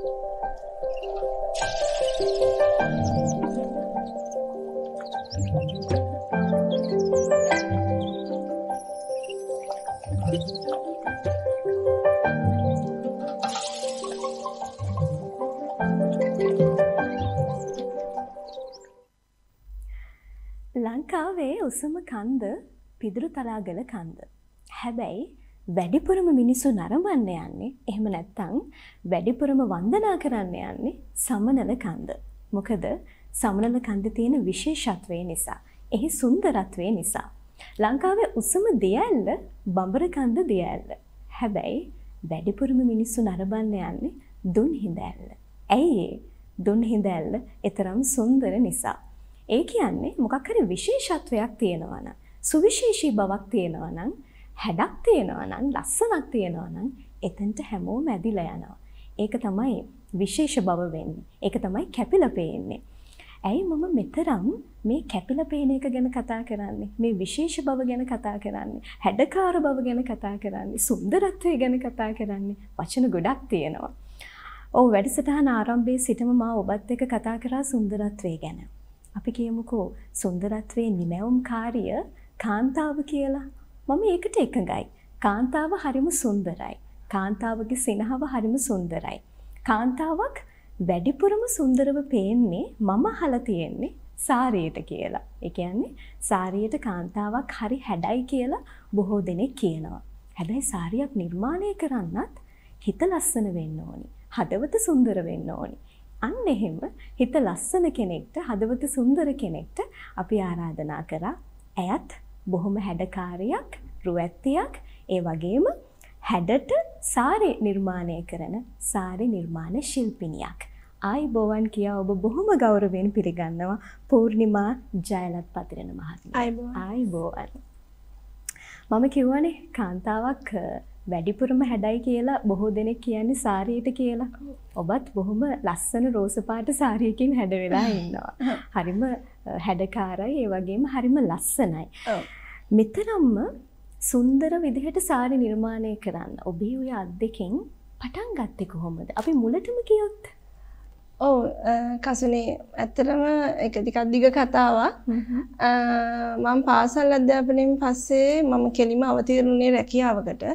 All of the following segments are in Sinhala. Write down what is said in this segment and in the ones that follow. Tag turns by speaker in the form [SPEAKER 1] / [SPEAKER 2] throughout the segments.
[SPEAKER 1] ලංකාවේ උසම කන්ද පිදුරු තලාගල කන්ද. හැබැයි වැඩිපුරම මිනිස්සු නරඹන්න යන්නේ එහෙම නැත්තං වැඩිපුරම වන්දනා කරන්න යන්නේ සමනල කන්ද. මොකද සමනල කන්ද තියෙන විශේෂත්වය නිසා. එහි සුන්දරත්වය නිසා. ලංකාවේ උසම දෙයල්ල බඹරකන්ද දෙයල්ල. හැබැයි වැඩිපුරම මිනිස්සු නරබන්න යන්නේ දුන් හිඳැල්ල. ඇයි ඒ දුන් හිඳැල්ල එතරම් සුන්දර නිසා. ඒ කියන්නේ මොකක් හරි විශේෂත්වයක් තියෙනවා නම් සුවිශේෂී බවක් තියෙනවා නම් හැඩක් තියෙනවා නම් ලස්සනක් තියෙනවා නම් එතනට හැමෝම ඇදිලා යනවා. ඒක තමයි විශේෂ බව වෙන්නේ. ඒක තමයි කැපිලා පේන්නේ. ඇයි මම මෙතරම් මේ කැපිලා පේන එක ගැන කතා කරන්නේ? මේ විශේෂ බව ගැන කතා කරන්නේ? හැඩකාර බව ගැන කතා කරන්නේ? සුන්දරත්වය ගැන කතා කරන්නේ? වචන ගොඩක් තියෙනවා. ඔව් වැඩසටහන ආරම්භයේ සිටම මා ඔබත් එක්ක කතා කරා සුන්දරත්වය ගැන. අපි කියමුකෝ සුන්දරත්වයේ නිමැවුම්කාරිය කාන්තාව කියලා. මම ඒකට එකඟයි. කාන්තාව හරිම සුන්දරයි. කාන්තාවගේ සිනහව හරිම සුන්දරයි. කාන්තාවක් වැඩිපුරම සුන්දරව පේන්නේ මම අහලා තියෙන්නේ සාරියට කියලා. ඒ කියන්නේ සාරියට කාන්තාවක් හරි හැඩයි කියලා බොහෝ දෙනෙක් කියනවා. හැබැයි සාරියක් නිර්මාණය කරන්නත් හිත ලස්සන වෙන්න ඕනි. හදවත සුන්දර වෙන්න ඕනි. අන්න එහෙම හිත ලස්සන කෙනෙක්ට හදවත සුන්දර කෙනෙක්ට අපි ආරාධනා කරා ඇයත් බොහොම හැඩකාරයක් රුවැත්තියක් ඒ වගේම හැඩට සාරි නිර්මාණය කරන සාරි නිර්මාණ ශිල්පිනියක්. ආයි බෝවන් කියා ඔබ බොහොම ගෞරවයෙන් පිළිගන්නවා පූර්ණිමා ජයලත් පතිරණ මහත්මිය. ආයි බෝවන්. මම කිව්වනේ කාන්තාවක් වැඩිපුරම හැඩයි කියලා බොහෝ දෙනෙක් කියන්නේ සාරියට කියලා. ඔබත් බොහොම ලස්සන රෝස පාට සාරියකින් හැඩ වෙලා ඉන්නවා. හරිම හැඩකාරයි ඒ වගේම හරිම ලස්සනයි. මෙතරම්ම සුන්දර විදිහට සාරි නිර්මාණය කරන්න ඔබේ ඔය අත් දෙකෙන් පටන් ගත්තේ කොහොමද? අපි මුලටම කියොත්
[SPEAKER 2] ඔව් කසුනේ ඇත්තටම එක ටිකක් දිග කතාවක්. මම පාසල් අධ්‍යාපනයෙන් පස්සේ මම කෙලිම අවතීර්ණුනේ රැකියාවකට.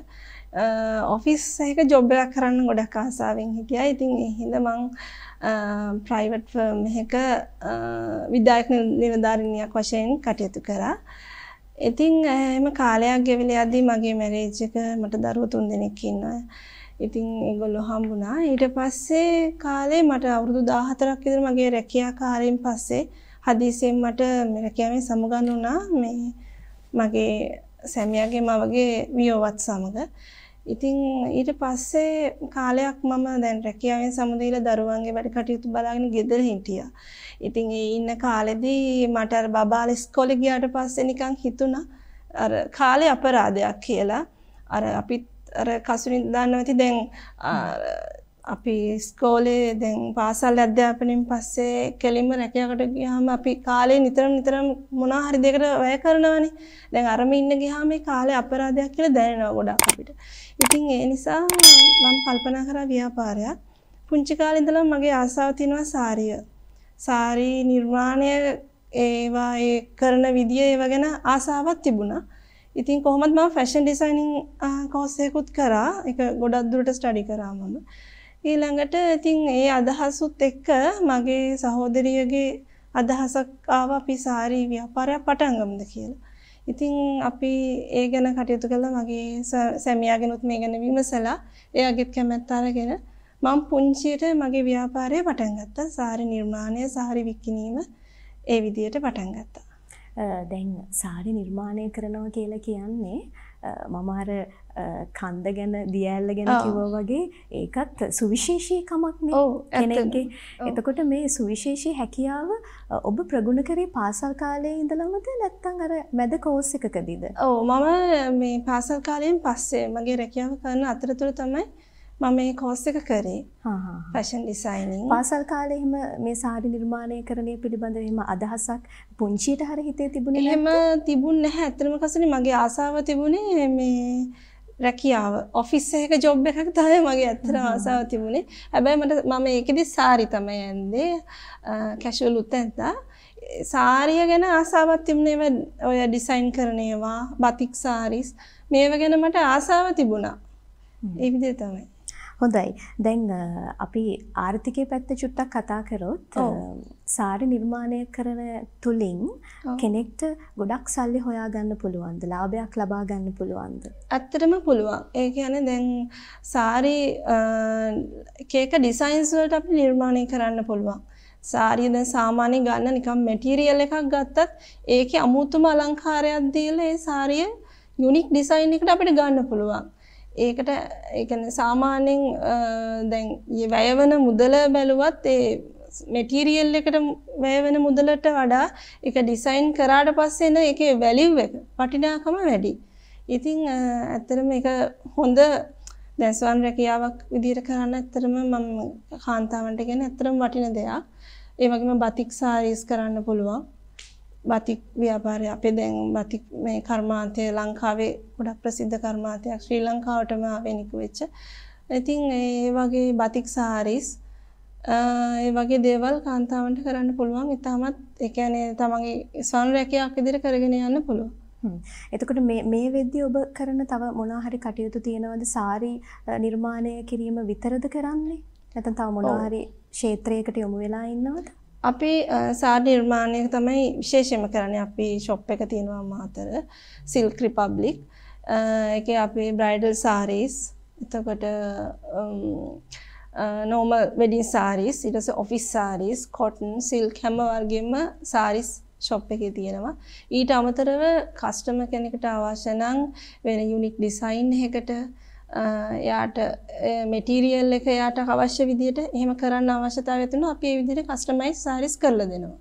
[SPEAKER 2] ඔෆිස් එක ජොබ් එකක් කරන්න ගොඩක් ආසාවෙන් හිටියා. ඉතින් ඒ හින්දා මං ප්‍රයිවට් ෆර්ම් එකක විද්‍යාඥ නිලධාරිනියක් වශයෙන් කටයුතු කරා. ඉතින් එහෙම කාලයක් ගෙවිලා යද්දී මගේ මැරේජ් එක මට දරුවෝ තුන් දෙනෙක් ඉන්නවා. ඉතින් ඒගොල්ලෝ හම්බුණා. ඊට පස්සේ කාලේ මට අවුරුදු 14ක් විතර මගේ රැකියා කාර්යයෙන් පස්සේ හදිසියෙන් මට රැකියාවෙන් සමුගන්න වුණා මේ මගේ සැමියාගේ මවගේ වියෝවත් සමග. ඉතින් ඊට පස්සේ කාලයක් මම දැන් රැකියාවෙන් සමුදීලා දරුවන්ගේ වැඩ කටයුතු බලාගෙන ගෙදර හිටියා. ඉතින් ඒ ඉන්න කාලෙදී මට අර බබාලා ඉස්කෝලේ ගියාට පස්සේ නිකන් හිතුණා අර කාලේ අපරාධයක් කියලා. අර අපිත් අර කසුනි දන්නවා ඇති දැන් අපි ඉස්කෝලේ දැන් පාසල් අධ්‍යාපනයෙන් පස්සේ කෙලින්ම රැකියාවකට ගියාම අපි කාලේ නිතරම නිතරම මොනවා හරි දෙයකට වැය කරනවානේ. දැන් අරම ඉන්න ගියාම මේ කාලේ අපරාධයක් කියලා දැනෙනවා ගොඩක් අපිට. ඉතින් ඒ නිසා මම කල්පනා කරා ව්‍යාපාරයක්. පුංචි කාලේ ඉඳලා මගේ ආසාව තියෙනවා සාරිය. සාරි නිර්මාණය ඒවා ඒ කරන විදිය ඒවා ගැන ආසාවක් තිබුණා. ඉතින් කොහොමත් මම ෆැෂන් ඩිසයිනින් කෝස් එකකුත් කරා. ඒක ගොඩක් දුරට ස්ටඩි කරා මම. ඊළඟට ඉතින් ඒ අදහසුත් එක්ක මගේ සහෝදරියගේ අදහසක් ආවා අපි සාරි ව්‍යාපාරයක් පටන් ගමුද කියලා. ඉතින් අපි ඒ ගැන කටයුතු කළා මගේ සැමියාගෙනුත් මේ ගැන විමසලා එයාගෙත් කැමැත්ත අරගෙන මම පුංචියට මගේ ව්‍යාපාරය පටන් ගත්තා. සාරි නිර්මාණය, සාරි විකිණීම ඒ විදියට පටන් ගත්තා.
[SPEAKER 1] දැන් සාරි නිර්මාණය කරනවා කියලා කියන්නේ මම අර කන්ද ගැන දියඇල්ල ගැන කිව්වා වගේ ඒකත් සුවිශේෂී කමක්නේ කෙනෙක්ගේ. එතකොට මේ සුවිශේෂී හැකියාව ඔබ ප්‍රගුණ කරේ පාසල් කාලයේ ඉඳලමද නැත්නම් අර මැද කෝස් එකකදීද?
[SPEAKER 2] ඔව් මම මේ පාසල් කාලයෙන් පස්සේ මගේ රැකියාව කරන අතරතුර තමයි මම මේ කෝස් එක කරේ. Fashion designing.
[SPEAKER 1] පාසල් කාලේ එහෙම මේ සාරි නිර්මාණය කරණය පිළිබඳව එහෙම අදහසක් පුංචියට හරි හිතේ තිබුණේ
[SPEAKER 2] නැහැ. එහෙම තිබුණ නැහැ. ඇත්තටම කසනේ මගේ ආසාව තිබුණේ මේ රැකියාව ඔෆිස් එක ජොබ් එකක් තමයි මගේ ඇත්තට ආසාව තිබුණේ. හැබැයි මට මම ඒකෙදි සාරි තමයි යන්නේ. කැෂුවල් උත්තෙන්දා සාරිය ගැන ආසාවක් තිබුණේ ඔය ඩිසයින් කරන ඒවා, බතික් සාරිස් මේව ගැන මට ආසාව තිබුණා. ඒ විදිහට තමයි.
[SPEAKER 1] හොඳයි. දැන් අපි ආර්ථිකයේ පැත්ත චුට්ටක් කතා කරොත් සාරි නිර්මාණය කරන තුලින් කෙනෙක්ට ගොඩක් සල්ලි හොයාගන්න පුළුවන්ද? ලාභයක් ලබා ගන්න පුළුවන්ද?
[SPEAKER 2] ඇත්තටම පුළුවන්. ඒ කියන්නේ දැන් සාරි එක එක ඩිසයින්ස් වලට අපි නිර්මාණය කරන්න පුළුවන්. සාරිය දැන් සාමාන්‍ය ගන්න නිකන් මැටීරියල් එකක් ගත්තත් ඒකේ අමුතුම අලංකාරයක් දීලා ඒ සාරිය යුනික් ඩිසයින් එකට අපිට ගන්න පුළුවන්. ඒකට ඒ කියන්නේ සාමාන්‍යයෙන් දැන් වැයවන මුදල බැලුවත් ඒ මෙටීරියල් එකට වැයවෙන මුදලට වඩා ඒක ඩිසයින් කරාට පස්සේ එන ඒකේ වැලියු එක වටිනාකම වැඩි. ඉතින් ඇත්තටම ඒක හොඳ දැන් ස්වන් රැකියාවක් විදිහට කරන්න ඇත්තටම මම කාන්තාවන්ට කියන්නේ ඇත්තටම වටින දෙයක්. ඒ වගේම බතික් සාරීස් කරන්න පුළුවන්. බතික් ව්‍යාපාරය අපේ දැන් බතික් මේ කර්මාන්තය ලංකාවේ ගොඩක් ප්‍රසිද්ධ කර්මාන්තයක් ශ්‍රී ලංකාවටම ආවෙනික වෙච්ච. ඉතින් ඒ වගේ බතික් සාරීස් ඒ වගේ දේවල් කාන්තාවන්ට කරන්න පුළුවන්. ඉතාමත් ඒ කියන්නේ තමන්ගේ ස්වන් රැකියාවක් විදිහට කරගෙන යන්න පුළුවන්.
[SPEAKER 1] එතකොට මේ මේ වෙද්දී ඔබ කරන තව මොනවා හරි කටයුතු තියෙනවද සාරි නිර්මාණය කිරීම විතරද කරන්නේ? නැත්නම් තව මොනවා හරි ක්ෂේත්‍රයකට යොමු වෙලා ඉන්නවද?
[SPEAKER 2] අපි සාරි නිර්මාණය තමයි විශේෂයෙන්ම කරන්නේ. අපි ෂොප් එක තියෙනවා මාතර සිල්ක් රිපබ්ලික්. ඒකේ අපි බ්‍රයිඩල් සාරීස් එතකොට නෝමල් වෙඩින් සාරීස් ඊට පස්සේ ඔෆිස් සාරීස් කොටන් සිල්ක් හැම වර්ගෙම සාරීස් ෂොප් එකේ තියෙනවා. ඊට අමතරව කස්ටමර් කෙනෙකුට අවශ්‍ය නම් වෙන යුනික් ඩිසයින් එකකට එයාට මෙටීරියල් එක එයාට අවශ්‍ය විදිහට එහෙම කරන්න අවශ්‍යතාවය තියෙනවා. අපි ඒ විදිහට කස්ටමයිස් සාරීස් කරලා දෙනවා.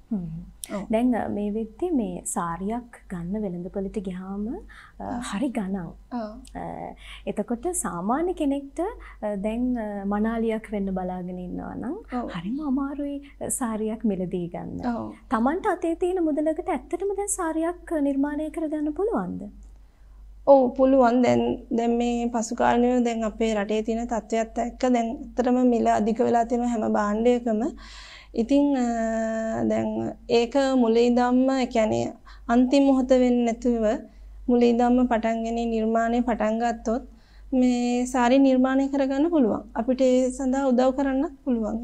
[SPEAKER 1] දැන් මේ වෙද්දි මේ සාරියක් ගන්න වෙළඳපොළට ගියාම හරි ගණන්. එතකොට සාමාන්‍ය කෙනෙක්ට දැන් මනාලියක් වෙන්න බලාගෙන ඉන්නවා නම් හරිම අමාරුයි සාරියක් මිලදී ගන්න. Tamanට අතේ තියෙන මුදලකට ඇත්තටම දැන් සාරියක් නිර්මාණය කරගන්න පුළුවන්ද?
[SPEAKER 2] ඔව් පුළුවන් දැන් දැන් මේ පසු කාලේ දැන් අපේ රටේ තියෙන තත්ත්වයක් එක්ක දැන් ඇත්තටම මිල අධික වෙලා තියෙන හැම භාණ්ඩයකම ඉතින් දැන් ඒක මුලින් ඉඳන්ම ඒ කියන්නේ අන්තිම මොහොත වෙන්නේ නැතුව මුලින් ඉඳන්ම පටන් ගැනීම නිර්මාණය පටන් ගත්තොත් මේ සාරි නිර්මාණය කරගන්න පුළුවන්. අපිට ඒ සඳහා උදව් කරන්නත් පුළුවන්.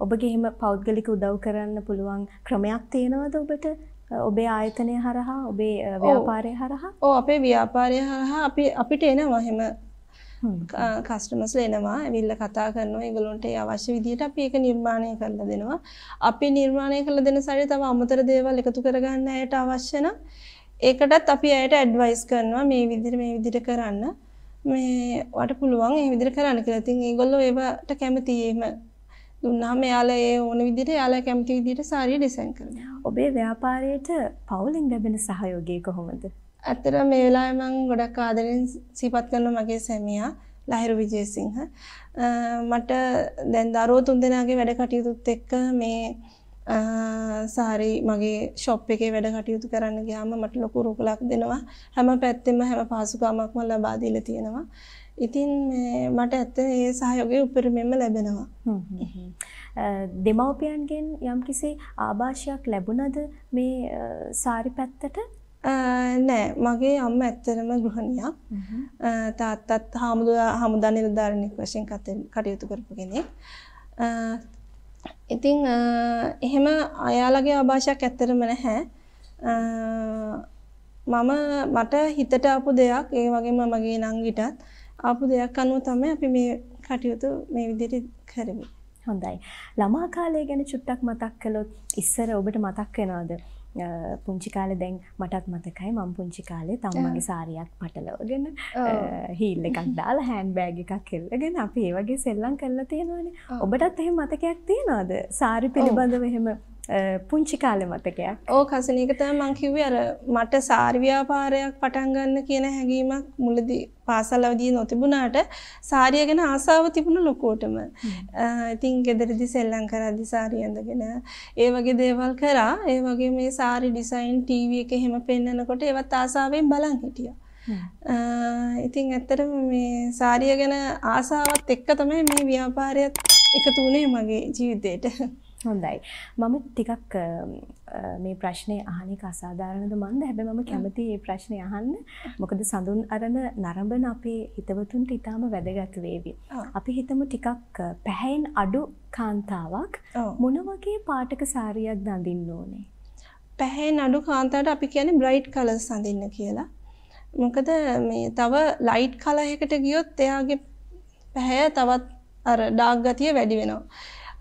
[SPEAKER 1] ඔබගේ එහෙම පෞද්ගලික උදව් කරන්න පුළුවන් ක්‍රමයක් තියෙනවද ඔබට? ඔබේ ආයතනය හරහා ඔබේ ව්‍යාපාරය හරහා?
[SPEAKER 2] ඔව් අපේ ව්‍යාපාරය හරහා අපි අපිට එනවා එහෙම කස්ටමර්ස් එනවා ඇවිල්ලා කතා කරනවා ඒගොල්ලන්ට ඒ අවශ්‍ය විදිහට අපි ඒක නිර්මාණය කරලා දෙනවා. අපි නිර්මාණය කරලා දෙන සැරේ තව අමතර දේවල් එකතු කරගන්න ඇයට අවශ්‍ය නම් ඒකටත් අපි ඇයට ඇඩ්වයිස් කරනවා මේ විදිහට මේ විදිහට කරන්න. මේ වට පුළුවන් ඒ විදිහට කරන්න කියලා. ඉතින් ඒගොල්ලෝ ඒවට කැමතියි දුන්නාම එයාලා ඒ ඕන විදිහට එයාලා කැමති විදිහට සාරිය ඩිසයින් කරනවා.
[SPEAKER 1] ඔබේ ව්‍යාපාරයට පවුලෙන් ලැබෙන සහයෝගය කොහොමද?
[SPEAKER 2] ඇත්තට මේ වෙලාවේ මම ගොඩක් ආදරෙන් සිහිපත් කරනවා මගේ සැමියා ලහිරු විජේසිංහ. මට දැන් දරුවෝ තුන්දෙනාගේ වැඩ කටයුතුත් එක්ක මේ සාරි මගේ ෂොප් එකේ වැඩ කටයුතු කරන්න ගියාම මට ලොකු රුකුලක් දෙනවා. හැම පැත්තෙම හැම පහසුකමක්ම ලබා දීලා තියෙනවා. ඉතින් මට ඇත්ත ඒ සහයෝගය උපරිමයෙන්ම ලැබෙනවා.
[SPEAKER 1] දෙමව්පියන්ගෙන් යම්කිසි ආభాෂයක් ලැබුණද මේ සාරි පැත්තට?
[SPEAKER 2] නෑ මගේ අම්ම ඇත්තරම ගෘහණියක්. තාත්තත් හාමුදුරුවෝ හමුදා නිලධාරිණියක් වශයෙන් කටයුතු කරපු කෙනෙක්. ඉතින් එහෙම අයාලගේ ආభాෂයක් ඇත්තරම නැහැ. මම මට හිතට ආපු දෙයක් ඒ වගේම මගේ නංගිටත් ආපු දෙයක් අනුව තමයි අපි මේ කටයුතු මේ විදිහට කරමු.
[SPEAKER 1] හොඳයි. ළමා කාලය ගැන චුට්ටක් මතක් කළොත් ඉස්සර ඔබට මතක් වෙනවද? පුංචි කාලේ දැන් මටත් මතකයි මම පුංචි කාලේ තම්මගේ සාරියක් පටලවගෙන හීල් එකක් දාලා හෑන්ඩ් බෑග් එකක් එල්ලගෙන අපි ඒ වගේ සෙල්ලම් කරලා තියෙනවානේ. ඔබටත් එහෙම මතකයක් තියෙනවද? සාරි පිළිබඳව එහෙම පුංචි කාලේ මතකයක්.
[SPEAKER 2] ඕ කසනීක තමයි මං කිව්වේ අර මට සාරි ව්‍යාපාරයක් පටන් ගන්න කියන හැඟීමක් මුලදී පාසල් අවදියේ නොතිබුණාට සාරිය ගැන ආසාව තිබුණ ලොකුවටම. ඉතින් ගෙදරදි සෙල්ලම් කරද්දි සාරිය ඇඳගෙන ඒ වගේ දේවල් කරා. ඒ වගේ මේ සාරි ඩිසයින් ටීවී එකේ හැම පෙන්නනකොට ඒවත් ආසාවෙන් බලන් හිටියා. ඉතින් ඇත්තටම මේ සාරිය ගැන ආසාවත් එක්ක තමයි මේ ව්‍යාපාරයත් එකතු වුණේ මගේ ජීවිතේට.
[SPEAKER 1] හොඳයි. මම ටිකක් මේ ප්‍රශ්නේ අහන එක අසාධාරණද මන්ද? හැබැයි මම කැමති මේ ප්‍රශ්නේ අහන්න. මොකද සඳුන් අරන නරඹන අපේ හිතවතුන්ට ඊටාම වැදගත් වේවි. අපි හිතමු ටිකක් පැහැයෙන් අඩු කාන්තාවක් මොන වගේ පාටක සාරියක් දඳින්න ඕනේ?
[SPEAKER 2] පැහැයෙන් අඩු කාන්තාවට අපි කියන්නේ බ්‍රයිට් කලර්ස් අඳින්න කියලා. මොකද මේ තව ලයිට් කලර් එකකට ගියොත් එයාගේ පැහැ තවත් අර ඩාර්ක් ගතිය වැඩි වෙනවා.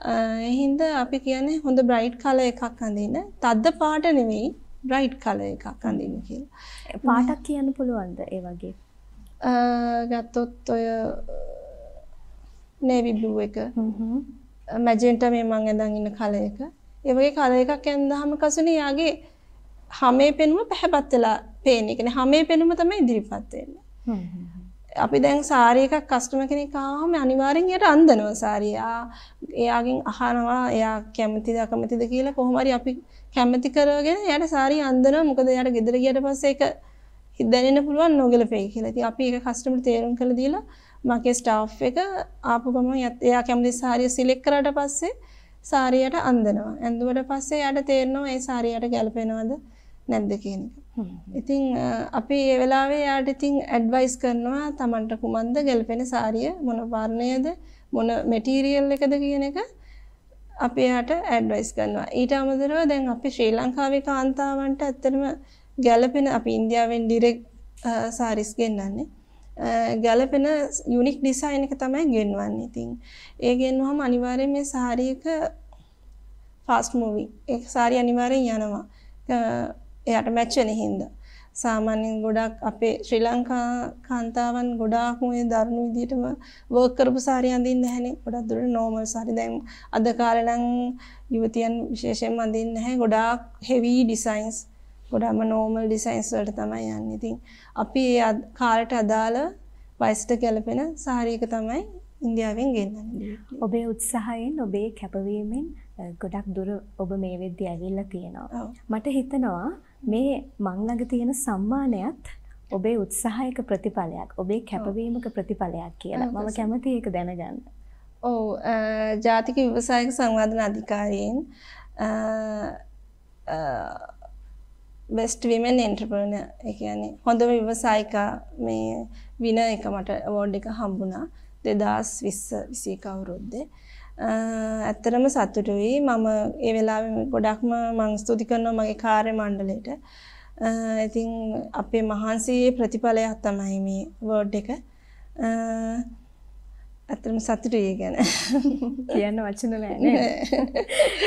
[SPEAKER 2] එහින්ද අපි කියන්නේ හොඳ බ්‍රයිට් කලර් එකක් අඳින්න. තද්ද පාට නෙවෙයි බ්‍රයිට් කලර් එකක් අඳින්න කියලා.
[SPEAKER 1] පාටක් කියන්න පුළුවන්ද ඒ වගේ?
[SPEAKER 2] ගත්තොත් ඔය නේවි බ්ලූ එක. මැජෙන්ටා මේ මං ඇඳන් ඉන්න කලර් එක. ඒ වගේ කලර් එකක් ඇඳහම කසුනේ යාගේ හැමේ පෙනුම පැහැපත් වෙලා පේන්නේ. කියන්නේ හැමේ පෙනුම තමයි ඉදිරිපත් වෙන්නේ. අපි දැන් සාරි එකක් කස්ටමර් කෙනෙක් ආවම අනිවාර්යෙන් එයාට අන්දනවා සාරිය. එයාගෙන් අහනවා එයා කැමතිද අකමැතිද කියලා කොහොම හරි අපි කැමති කරගෙන එයාට සාරිය අන්දනවා. මොකද එයාට ගෙදර ගියට පස්සේ ඒක දැනෙන්න පුළුවන් නොගැලපෙයි කියලා. ඉතින් අපි ඒක කස්ටමර් තේරුම් කරලා දීලා මගේ ස්ටාෆ් එක ආපු ගමන් එයා කැමති සාරිය සිලෙක්ට් කරාට පස්සේ සාරියට අන්දනවා. ඇඳුවට පස්සේ එයාට තේරෙනවා ඒ සාරියට ගැලපෙනවද නැද්ද කියන එක. ඉතින් අපි ඒ වෙලාවේ යාට ඉතින් ඇඩ්වයිස් කරනවා Tamanට කුමන්ද ගැලපෙන සාරිය මොන වර්ණයද මොන මැටීරියල් එකද කියන එක අපි යාට ඇඩ්වයිස් කරනවා. ඊට අමතරව දැන් අපි ශ්‍රී ලංකාවේ කාන්තාවන්ට ඇත්තටම ගැලපෙන අපි ඉන්දියාවෙන් ඩිරෙක්ට් සාරිස් ගෙන්නන්නේ. ගැලපෙන යුනික් ඩිසයින් එක තමයි ගෙන්වන්නේ. ඉතින් ඒ ගෙන්වහම අනිවාර්යයෙන් මේ සාරියක ෆාස්ට් මූවි. ඒ සාරිය අනිවාර්යෙන් යනවා. එයාට මැච් වෙන හින්දා. සාමාන්‍යයෙන් ගොඩක් අපේ ශ්‍රී ලංකා කාන්තාවන් ගොඩාක් මේ දරුණු විදිහටම වර්ක් කරපු සාරි අඳින්නේ නැහනේ. ගොඩක් දුරට නෝමල් සාරි. දැන් අද කාලේ නම් යුවතියන් විශේෂයෙන්ම අඳින්නේ නැහැ. ගොඩාක් හෙවි ඩිසයින්ස්. ගොඩක්ම නෝමල් ඩිසයින්ස් වලට තමයි යන්නේ. ඉතින් අපි ඒ කාලයට අදාළ වයසට ගැලපෙන සාරි එක තමයි ඉන්දියාවෙන් ගෙන්නන්නේ.
[SPEAKER 1] ඔබේ උත්සාහයෙන් ඔබේ කැපවීමෙන් ගොඩක් දුර ඔබ මේ වෙද්දි ඇවිල්ලා තියෙනවා. මට හිතනවා මේ මං ළඟ තියෙන සම්මානයත් ඔබේ උත්සාහයක ප්‍රතිඵලයක් ඔබේ කැපවීමක ප්‍රතිඵලයක් කියලා මම කැමති ඒක දැනගන්න.
[SPEAKER 2] ඔව් ජාතික ව්‍යවසායික සංවර්ධන අධිකාරියෙන් බෙස්ට් විමන් එන්ටර්ප්‍රනර් ඒ කියන්නේ හොඳ ව්‍යවසායිකා මේ වින එක මට අවෝඩ් එක හම්බුණා 2020 21 අවුරුද්දේ. ඇත්තටම සතුටුයි මම ඒ වෙලාවේ ගොඩක්ම මං ස්තුති කරනවා මගේ කාර්ය මණ්ඩලයට. ඉතින් අපේ මහන්සියේ ප්‍රතිඵලයක් තමයි මේ වර්ඩ් එක. ඇත්තටම සතුටුයි ගැන.
[SPEAKER 1] කියන්න වචන නෑ නේද?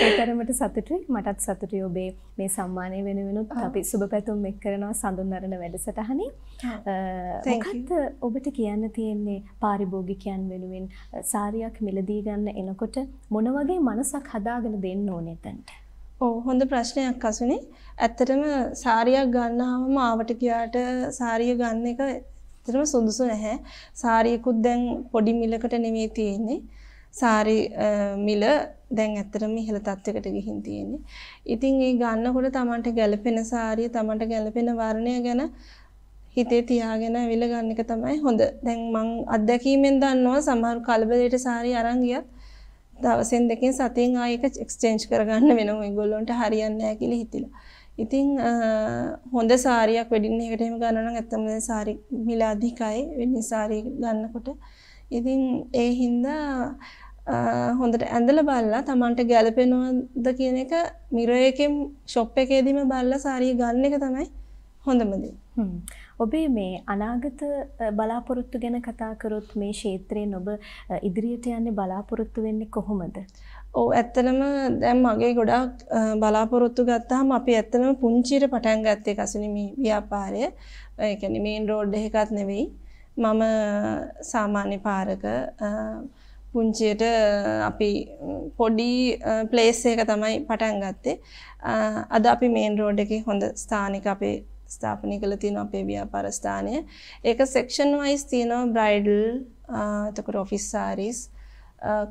[SPEAKER 1] ඒ තරමට සතුටුයි. මටත් සතුටුයි ඔබේ මේ සම්මානය වෙනුවෙනුත් අපි සුබ පැතුම් එක් කරනවා සඳුන්වරණ වැඩසටහනේ. මොකක්ද ඔබට කියන්න තියෙන්නේ පාරිභෝගිකයන් වෙනුවෙන් සාරියක් මිලදී ගන්න එනකොට මොන වගේ මනසක් හදාගෙන දෙන්න ඕනේ එතනට?
[SPEAKER 2] ඔව් හොඳ ප්‍රශ්නයක් අසුනේ. ඇත්තටම සාරියක් ගන්නාම ආවට ගියාට සාරිය ගන්න එක ඇත්තටම සුදුසු නැහැ. සාරියකුත් දැන් පොඩි මිලකට නෙමෙයි තියෙන්නේ. සාරි මිල දැන් ඇත්තටම ඉහළ තත්යකට ගිහින් තියෙන්නේ. ඉතින් ඒ ගන්නකොට Tamanට ගැළපෙන සාරිය, Tamanට ගැළපෙන වර්ණය ගැන හිතේ තියාගෙන විල ගන්න එක තමයි හොඳ. දැන් මං අත්දැකීමෙන් දන්නවා සමහර කලබලයට සාරිය අරන් ගියත් දවසෙන් දෙකෙන් සතියෙන් ආයෙ එක එක්ස්චේන්ජ් කරගන්න වෙනවා. ඒගොල්ලොන්ට හරියන්නේ නැහැ කියලා හිතිලා. ඉතින් හොඳ සාරියක් වෙඩින් එකකට එහෙම ගන්නවා නම් ඇත්තම දැන් සාරි මිල අධිකයි වෙඩින් සාරි ගන්නකොට. ඉතින් ඒ හින්දා හොඳට ඇඳලා බලලා Tamanට ගැලපෙනවද කියන එක මිරර් එකෙන් ෂොප් එකේදීම බලලා සාරිය ගන්න එක තමයි හොඳම දේ.
[SPEAKER 1] ඔබේ මේ අනාගත බලාපොරොත්තු ගැන කතා කරොත් මේ ක්ෂේත්‍රයෙන් ඔබ ඉදිරියට යන්නේ බලාපොරොත්තු වෙන්නේ කොහොමද?
[SPEAKER 2] ඔව් ඇත්තටම දැන් මගේ ගොඩාක් බලාපොරොත්තු ගත්තාම අපි ඇත්තටම පුංචියට පටන් ගත්තේ කසුනිමි ව්‍යාපාරය. ඒ කියන්නේ මේන් රෝඩ් එකකත් නෙවෙයි. මම සාමාන්‍ය පාරක පුංචියට අපි පොඩි ප්ලේස් එක තමයි පටන් ගත්තේ. අද අපි මේන් රෝඩ් එකේ හොඳ ස්ථානික අපේ ස්ථාපනය කළ තියෙන අපේ ව්‍යාපාර ස්ථානය. ඒක සෙක්ෂන් වයිස් තියෙනවා බ්‍රයිඩල් එතකොට ඔෆිස් සාරීස්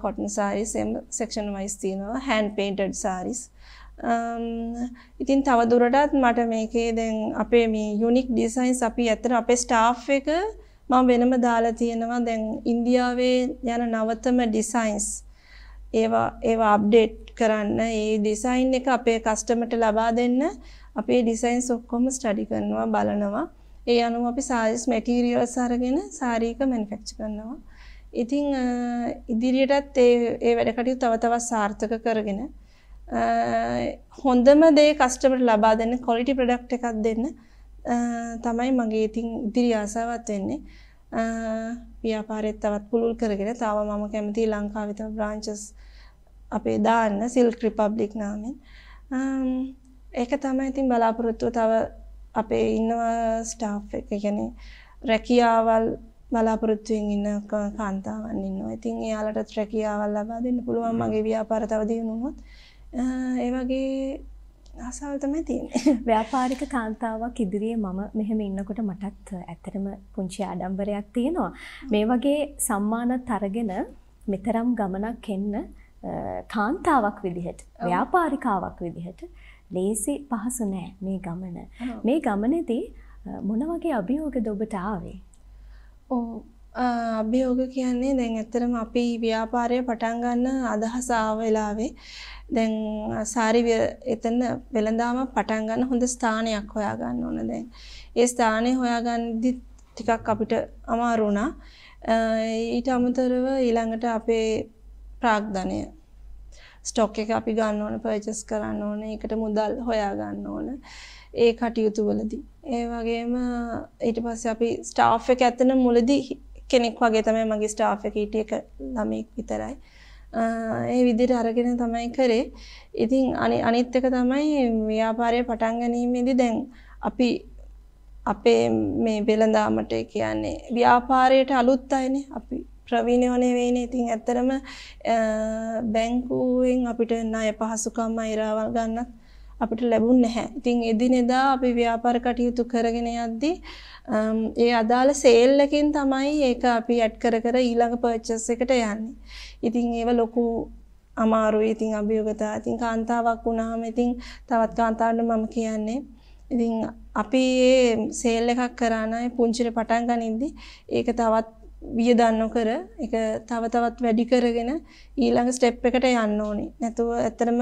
[SPEAKER 2] කොටන් සාරිස් එම සෙක්ෂන් වයිස් තියෙනවා හෑන්ඩ් පේන්ටඩ් සාරිස් ඉතින් තව දුරටත් මට මේකේ දැන් අපේ මේ යුනික් ඩිසයින්ස් අපි ඇත්තට අපේ ස්ටාෆ් එක මම වෙනම දාලා තියෙනවා. දැන් ඉන්දියාවේ යන නවතම ඩිසයින්ස් ඒවා ඒවා අප්ඩේට් කරන්න. ඒ ඩිසයින් එක අපේ කස්ටමර්ට ලබා දෙන්න. අපේ ඩිසයින්ස් ඔක්කොම ස්ටඩි කරනවා බලනවා. ඒ අනුව අපි සාරිස් මැටීරියල්ස් අරගෙන සාරීක මැනුෆැක්චර් කරනවා. ඉතින් ඉදිරියටත් ඒ ඒ වැඩ කටයුතු තව තවත් සාර්ථක කරගෙන හොඳම දේ කස්ටමර්ට ලබා දෙන්න ක්වොලිටි ප්‍රොඩක්ට් එකක් දෙන්න තමයි මගේ ඉතින් ඉදිරි ආසාවත් වෙන්නේ. ව්‍යාපාරෙත් තවත් පුළුල් කරගෙන තව මම කැමති ලංකාවේ තව බ්‍රාන්චස් අපේ දාන්න සිල්ක් රිපබ්ලික් නාමෙන්. ඒක තමයි ඉතින් බලාපොරොත්තුව තව අපේ ඉන්නවා ස්ටාෆ් එක කියන්නේ රැකියාවල් බලාපොරොත්තුවෙන් ඉන්න කාන්තාවන් ඉන්නවා. ඉතින් එයාලටත් රැකියාවල් ලබා දෙන්න පුළුවන් මගේ ව්‍යාපාර තව දියුණු වුණොත්. ඒ වගේ ආසාවල් තමයි තියෙන්නේ.
[SPEAKER 1] ව්‍යාපාරික කාන්තාවක් ඉදිරියේ මම මෙහෙම ඉන්නකොට මටත් ඇත්තටම පුංචි ආඩම්බරයක් තියෙනවා. මේ වගේ සම්මානත් අරගෙන මෙතරම් ගමනක් එන්න කාන්තාවක් විදිහට ව්‍යාපාරිකාවක් විදිහට ලේසි පහසු නෑ මේ ගමන. මේ ගමනේදී මොන වගේ අභියෝගද ඔබට ආවේ?
[SPEAKER 2] ඔව් අභියෝග කියන්නේ දැන් ඇත්තටම අපි ව්‍යාපාරය පටන් ගන්න අදහස ආව වෙලාවේ දැන් සාරි එතන වෙළඳාම පටන් ගන්න හොඳ ස්ථානයක් හොයා ගන්න ඕන දැන්. ඒ ස්ථානේ හොයාගන්නදි ටිකක් අපිට අමාරු වුණා. ඊට අමතරව ඊළඟට අපේ ප්‍රාග්ධනය ස්ටොක් එක අපි ගන්න ඕන පර්චස් කරන්න ඕන ඒකට මුදල් හොයා ගන්න ඕන ඒ කටයුතු වලදී. ඒ වගේම ඊට පස්සේ අපි ස්ටාෆ් එක ඇත්තන මුලදී කෙනෙක් වගේ තමයි මගේ ස්ටාෆ් එක හිටිය එක ළමෙක් විතරයි. ඒ විදිහට අරගෙන තමයි කරේ. ඉතින් අනිත් එක තමයි ව්‍යාපාරය පටන් ගැනීමේදී දැන් අපි අපේ මේ වෙළඳාමට කියන්නේ ව්‍යාපාරයට අලුත් අයනේ අපි ප්‍රවීණයෝ නෙවෙයිනේ. ඉතින් ඇත්තටම බැංකුවෙන් අපිට ණය පහසුකම් අයරවල් ගන්නත් අපිට ලැබුණ නැහැ. ඉතින් එදිනෙදා අපි ව්‍යාපාර කටයුතු කරගෙන යද්දී ඒ අදාළ සේල් එකෙන් තමයි ඒක අපි ඇඩ් කර කර ඊළඟ පර්චේස් එකට යන්නේ. ඉතින් ඒව ලොකු අමාරුයි. ඉතින් අභියෝගතා. ඉතින් කාන්තාවක් වුණාම ඉතින් තවත් කාන්තාවන්ට මම කියන්නේ ඉතින් අපි මේ සේල් එකක් කරා නම් පුංචිට පටන් ගනින්දි ඒක තවත් වියදම් නොකර ඒක තව තවත් වැඩි කරගෙන ඊළඟ ස්ටෙප් එකට යන්න ඕනේ. නැතුව ඇත්තටම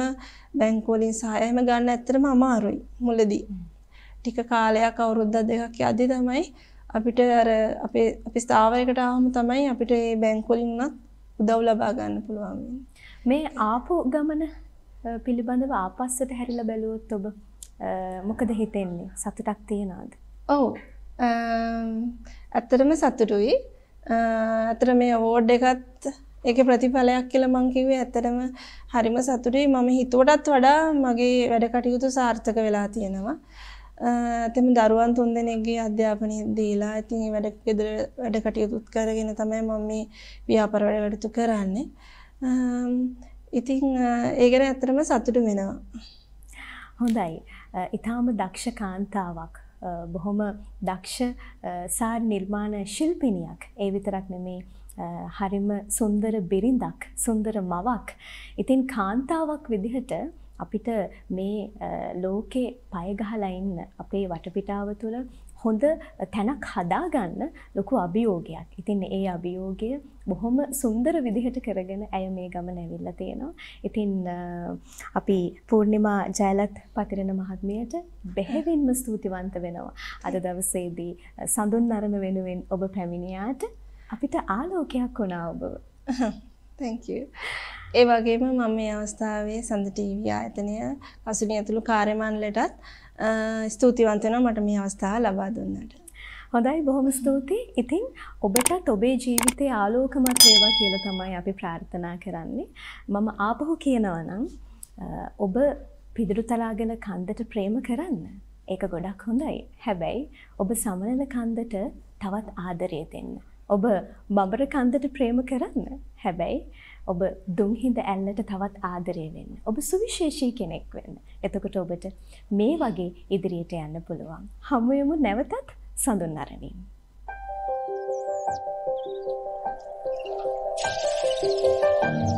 [SPEAKER 2] බැංකුව වලින් සහාය එහෙම ගන්න ඇත්තටම අමාරුයි මුලදී. ටික කාලයක් අවුරුද්දක් දෙකක් යද්දි තමයි අපිට අර අපේ අපි ස්ථාවරයකට ආවම තමයි අපිට මේ බැංකුව වලින් උනත් උදව් ලබා ගන්න පුළුවන්
[SPEAKER 1] මේ ආපු ගමන පිළිබඳව ආපස්සට හැරිලා බැලුවොත් ඔබ මොකද හිතෙන්නේ? සතුටක් තියනවද?
[SPEAKER 2] ඔව්. ඇත්තටම සතුටුයි. අතර මේ අවෝඩ් එකත් ඒකේ ප්‍රතිඵලයක් කියලා මං කිව්වේ ඇත්තටම හරිම සතුටුයි මම හිතුවටත් වඩා මගේ වැඩ කටයුතු සාර්ථක වෙලා තියෙනවා. ඇතම දරුවන් තුන්දෙනෙක්ගේ අධ්‍යාපනය දීලා ඉතින් වැඩ ගෙදර වැඩ කටයුතුත් කරගෙන තමයි මම මේ ව්‍යාපාර වැඩ කටයුතු කරන්නේ. ඉතින් ඒ ගැන ඇත්තටම සතුටු වෙනවා.
[SPEAKER 1] හොඳයි. ඊටාම දක්ෂ කාන්තාවක් බොහොම දක්ෂ සාරි නිර්මාණ ශිල්පිනියක්. ඒ විතරක් නෙමේ හරිම සුන්දර බිරිඳක්, සුන්දර මවක්. ඉතින් කාන්තාවක් විදිහට අපිට මේ ලෝකේ පය ගහලා ඉන්න අපේ වටපිටාව තුළ හොඳ තැනක් හදාගන්න ලොකු අභියෝගයක්. ඉතින් ඒ අභියෝගය බොහොම සුන්දර විදිහට කරගෙන ඇය මේ ගමන ඇවිල්ලා තියෙනවා. ඉතින් අපි පූර්ණිමා ජයලත් පතිරණ මහත්මියට බෙහෙවින්ම ස්තුතිවන්ත වෙනවා. අද දවසේදී සඳුන් නරම වෙනුවෙන් ඔබ පැමිණියාට අපිට ආලෝකයක් වුණා ඔබව.
[SPEAKER 2] thank you. ඒ වගේම මම මේ අවස්ථාවේ සඳ ටීවී ආයතනය අසුනිය ඇතුළු කාර්ය මණ්ඩලයටත් ස්තුතිවන්ත වෙනවා මට මේ අවස්ථාව ලබා දුන්නට.
[SPEAKER 1] හොඳයි බොහොම ස්තුතියි. ඉතින් ඔබටත් ඔබේ ජීවිතයේ ආලෝකමත් වේවා කියලා තමයි අපි ප්‍රාර්ථනා කරන්නේ. මම ආපහු කියනවා නම් ඔබ පිදුරු තලාගෙන කන්දට ප්‍රේම කරන්න. ඒක ගොඩක් හොඳයි. හැබැයි ඔබ සමනල කන්දට තවත් ආදරය දෙන්න. ඔබ බඹර කන්දට ප්‍රේම කරන්න. හැබැයි ඔබ දුම්හිඳ ඇල්ලට තවත් ආදරය වෙන්න. ඔබ සුවිශේෂී කෙනෙක් වෙන්න. එතකොට ඔබට මේ වගේ ඉදිරියට යන්න පුළුවන්. හමුයමු නැවතත් සඳුන් අරණින්. Thank you.